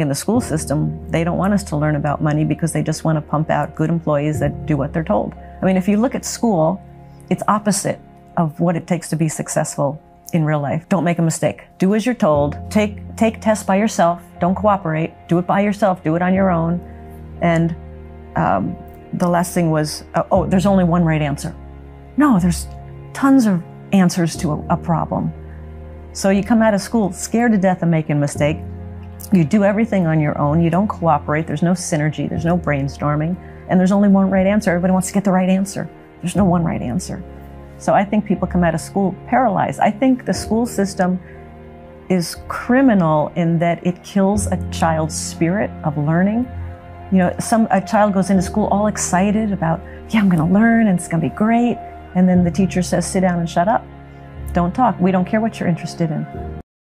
In the school system, they don't want us to learn about money because they just want to pump out good employees that do what they're told. I mean, if you look at school, it's opposite of what it takes to be successful in real life. Don't make a mistake. Do as you're told. Take take tests by yourself. Don't cooperate. Do it by yourself. Do it on your own. And um, the last thing was, uh, oh, there's only one right answer. No, there's tons of answers to a, a problem. So you come out of school scared to death of making a mistake. You do everything on your own. You don't cooperate. There's no synergy. There's no brainstorming. And there's only one right answer. Everybody wants to get the right answer. There's no one right answer. So I think people come out of school paralyzed. I think the school system is criminal in that it kills a child's spirit of learning. You know, some a child goes into school all excited about, yeah, I'm going to learn and it's going to be great, and then the teacher says, sit down and shut up. Don't talk. We don't care what you're interested in.